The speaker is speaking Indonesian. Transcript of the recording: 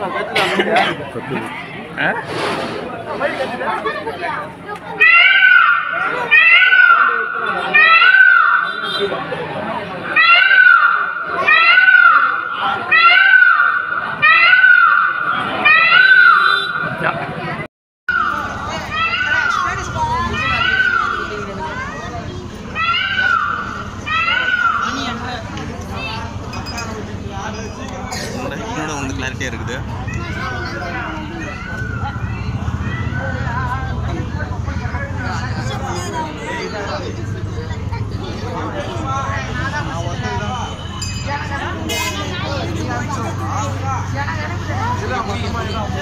啥子啊？啥子？啊？கிளாரிட்டியாக இருக்குது Yeah,